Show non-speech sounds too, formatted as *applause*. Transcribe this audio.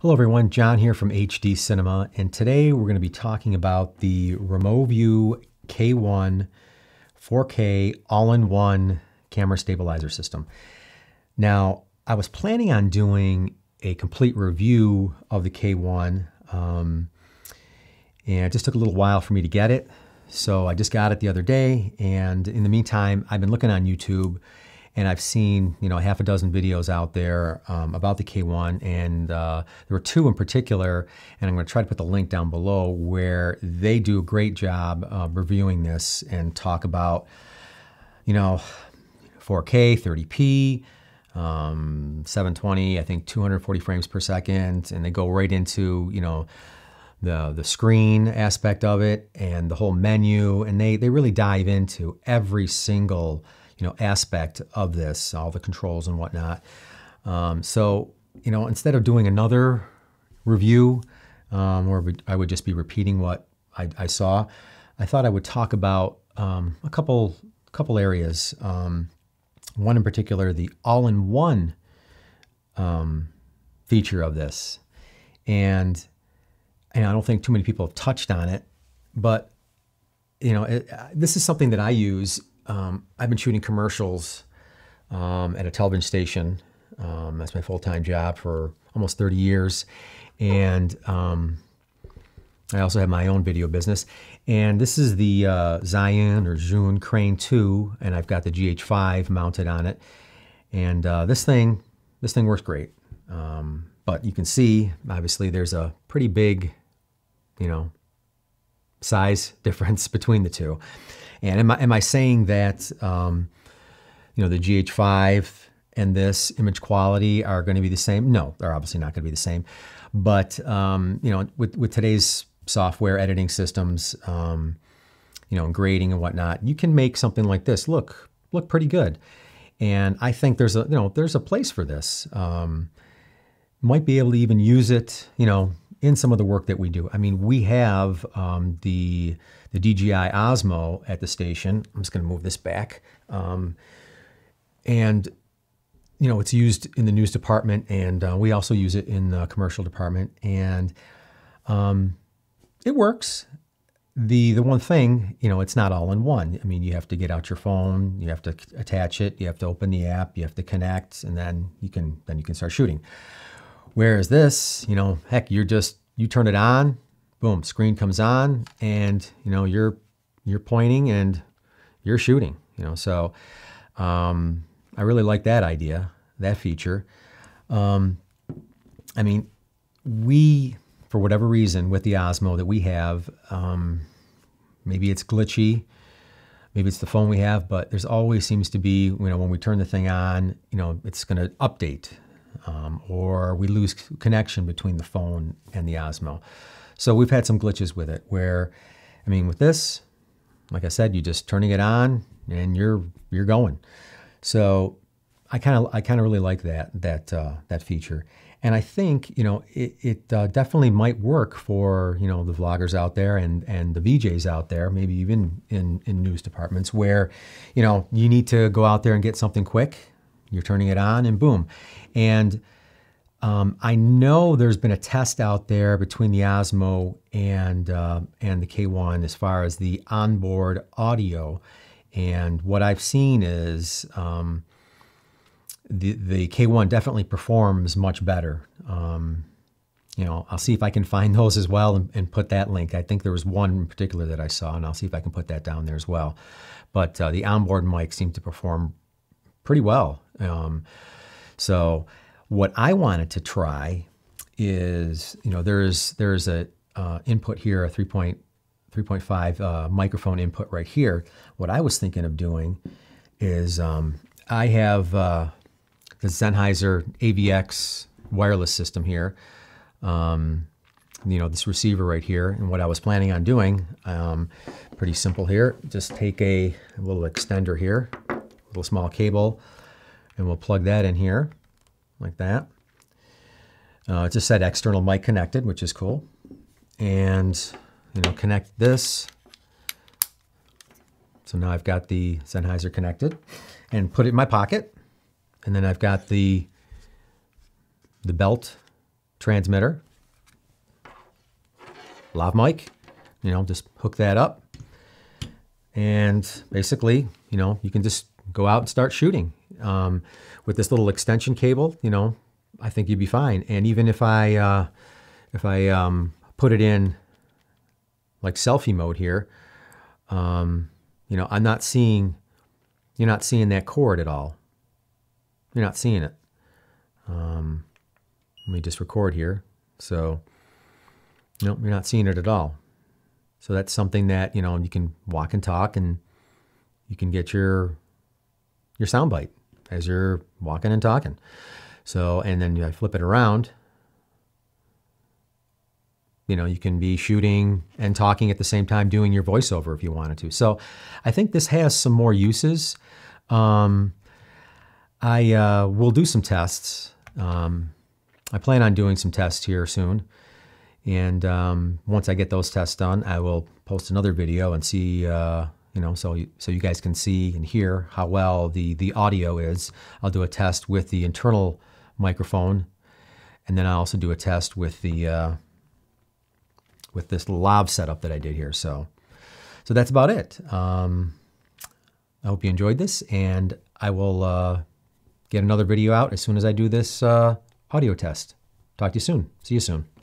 Hello everyone, John here from HD Cinema, and today we're going to be talking about the Removu K1 4K all-in-one camera stabilizer system. Now, I was planning on doing a complete review of the K1, um, and it just took a little while for me to get it, so I just got it the other day, and in the meantime, I've been looking on YouTube and I've seen you know half a dozen videos out there um, about the K1, and uh, there were two in particular, and I'm going to try to put the link down below where they do a great job of reviewing this and talk about you know 4K, 30p. Um, 720, I think 240 frames per second, and they go right into you know the the screen aspect of it and the whole menu, and they they really dive into every single you know, aspect of this, all the controls and whatnot. Um, so, you know, instead of doing another review um, where I would just be repeating what I, I, saw, I thought I would talk about um, a couple couple areas. Um, one in particular, the all-in-one um, feature of this, and and I don't think too many people have touched on it, but you know, it, this is something that I use um, I've been shooting commercials um, at a television station. Um, that's my full-time job for almost 30 years. And um, I also have my own video business. And this is the uh, Zhiyun or Zhiyun Crane 2, and I've got the GH5 mounted on it. And uh, this thing, this thing works great. Um, but you can see, obviously, there's a pretty big, you know, size *laughs* difference between the two. And am I, am I saying that, um, you know, the GH5 and this image quality are going to be the same? No, they're obviously not going to be the same. But, um, you know, with, with today's software editing systems, um, you know, grading and whatnot, you can make something like this look look pretty good. And I think there's a you know there's a place for this. Um, might be able to even use it, you know, in some of the work that we do. I mean, we have um, the the DJI Osmo at the station. I'm just going to move this back, um, and you know, it's used in the news department, and uh, we also use it in the commercial department, and um, it works. The the one thing, you know, it's not all in one. I mean, you have to get out your phone, you have to attach it, you have to open the app, you have to connect, and then you can then you can start shooting. Whereas this, you know, heck, you're just, you turn it on, boom, screen comes on and, you know, you're, you're pointing and you're shooting, you know, so um, I really like that idea, that feature. Um, I mean, we, for whatever reason, with the Osmo that we have, um, maybe it's glitchy, maybe it's the phone we have, but there's always seems to be, you know, when we turn the thing on, you know, it's going to update um, or we lose connection between the phone and the Osmo. So we've had some glitches with it where, I mean, with this, like I said, you're just turning it on and you're you're going. So I kind of I kind of really like that that uh, that feature, and I think you know it, it uh, definitely might work for you know the vloggers out there and and the VJs out there, maybe even in in news departments where you know you need to go out there and get something quick you're turning it on and boom. And um, I know there's been a test out there between the Osmo and, uh, and the K1 as far as the onboard audio. And what I've seen is um, the, the K1 definitely performs much better. Um, you know, I'll see if I can find *laughs* those as well and, and, put that link. I think there was one in particular that I saw, and I'll see if I can put that down there as well. But uh, the onboard mic seemed to perform pretty well. Um, so what I wanted to try is, you know, there's there's a uh, input here, a 3.3.5 uh, microphone input right here. What I was thinking of doing is um, I have uh, the Sennheiser AVX wireless system here. Um, you know, this receiver right here. And what I was planning on doing, um, pretty simple here, just take a little extender here, little small cable, and we'll plug that in here like that. Uh, it just said external mic connected, which is cool. And, you know, connect this. So now I've got the Sennheiser connected and put it in my pocket. And then I've got the, the belt transmitter, lav mic, you know, just hook that up. And basically, you know, you can just go out and start shooting. Um, with this little extension cable, you know, I think you'd be fine. And even if I, uh, if I um, put it in like selfie mode here, um, you know, I'm not seeing, you're not seeing that cord at all. You're not seeing it. Um, let me just record here. So, no, you're not seeing it at all. So that's something that, you know, you can walk and talk and you can get your your sound bite as you're walking and talking. So, and then I flip it around. You know, you can be shooting and talking at the same time, doing your voiceover if you wanted to. So, I think this has some more uses. Um, I uh, will do some tests. Um, I plan on doing some tests here soon. And um, once I get those tests done, I will post another video and see, uh, you know, so so you guys can see and hear how well the the audio is. I'll do a test with the internal microphone, and then I also do a test with the uh, with this lav setup that I did here. So, so that's about it. Um, I hope you enjoyed this, and I will uh, get another video out as soon as I do this uh, audio test. Talk to you soon. See you soon.